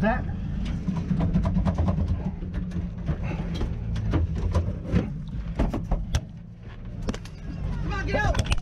that Come on, get out!